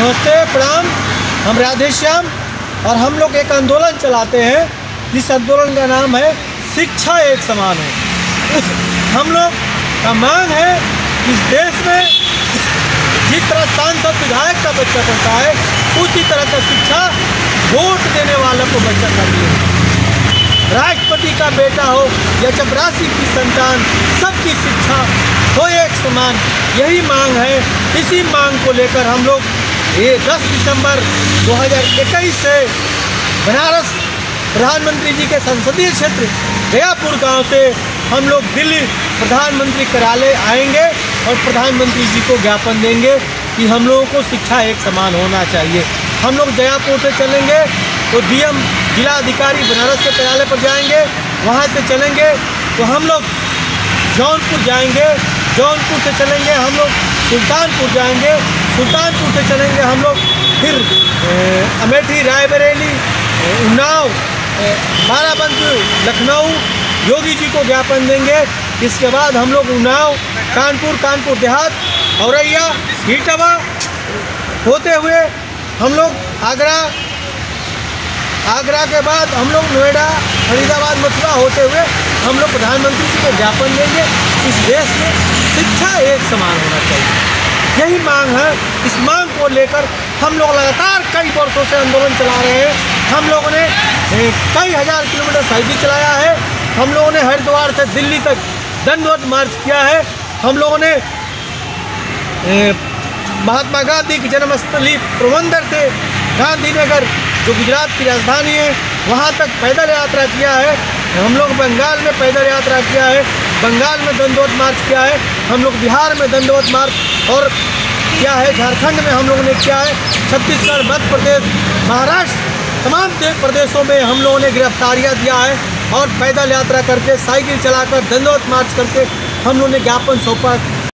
नमस्ते, प्रणाम। हम राधेश्याम और हम लोग एक आंदोलन चलाते हैं। जिस आंदोलन का नाम है, शिक्षा एक समान है। हम लोग का मांग है इस देश में जिस तरह सांसद, विधायक का बच्चा करता है, उसी तरह का शिक्षा वोट देने वालों को बच्चा करती है। राष्ट्रपति का बेटा हो या चपरासी की संतान, सबकी शिक्षा हो एक समान, यही मांग है। इसी मांग को लेकर हम लोग ये 10 दिसंबर 2021 से बनारस प्रधानमंत्री जी के संसदीय क्षेत्र गयापुर गाँव से हम लोग दिल्ली प्रधानमंत्री कार्यालय आएँगे और प्रधानमंत्री जी को ज्ञापन देंगे कि हम लोगों को शिक्षा एक समान होना चाहिए। हम लोग जयापुर से चलेंगे तो डीएम जिला अधिकारी बनारस के कार्यालय पर जाएँगे, वहाँ से चलेंगे तो हम लोग जौनपुर जाएँगे। जौनपुर से चलेंगे हम लोग सुल्तानपुर जाएँगे। सुल्तानपुर से चलेंगे हम लोग फिर अमेठी, रायबरेली उन्नाव बाराबंकी लखनऊ। योगी जी को ज्ञापन देंगे। इसके बाद हम लोग उन्नाव, कानपुर कानपुर देहात, औरैया इटावा होते हुए हम लोग आगरा आगरा के बाद हम लोग नोएडा, फरीदाबाद, मथुरा होते हुए हम लोग प्रधानमंत्री जी को ज्ञापन देंगे। इस देश में शिक्षा एक समान होना चाहिए। यही मांग है। इस मांग को लेकर हम लोग लगातार कई वर्षों से आंदोलन चला रहे हैं। हम लोगों ने कई हज़ार किलोमीटर साइकिल चलाया है। हम लोगों ने हरिद्वार से दिल्ली तक दंडवत मार्च किया है। हम लोगों ने महात्मा गांधी की जन्मस्थली पोरबंदर से गांधीनगर, जो गुजरात की राजधानी है, वहाँ तक पैदल यात्रा किया है। हम लोग बंगाल में पैदल यात्रा किया है। बंगाल में दंडोत मार्च किया है? हम लोग बिहार में दंडोत मार्च और क्या है? झारखंड में हम लोगों ने किया है? छत्तीसगढ़, मध्य प्रदेश, महाराष्ट्र, तमाम प्रदेशों में हम लोगों ने गिरफ्तारियाँ दिया है और पैदल यात्रा करके साइकिल चलाकर दंडोत मार्च करके हम लोगों ने ज्ञापन सौंपा